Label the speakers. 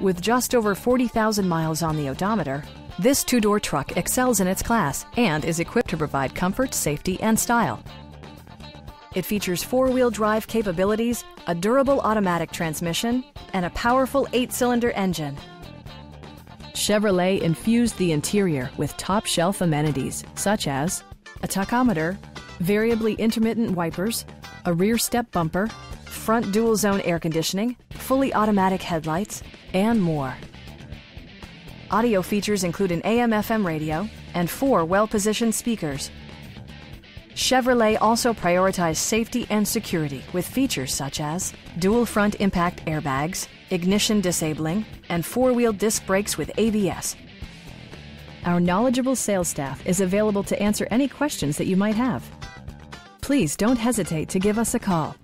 Speaker 1: With just over 40,000 miles on the odometer, this two-door truck excels in its class and is equipped to provide comfort, safety, and style. It features four-wheel drive capabilities, a durable automatic transmission, and a powerful eight-cylinder engine. Chevrolet infused the interior with top-shelf amenities such as a tachometer, variably intermittent wipers, a rear step bumper, front dual zone air conditioning, fully automatic headlights, and more. Audio features include an AM FM radio and four well positioned speakers. Chevrolet also prioritized safety and security with features such as dual front impact airbags, ignition disabling, and four wheel disc brakes with ABS. Our knowledgeable sales staff is available to answer any questions that you might have. Please don't hesitate to give us a call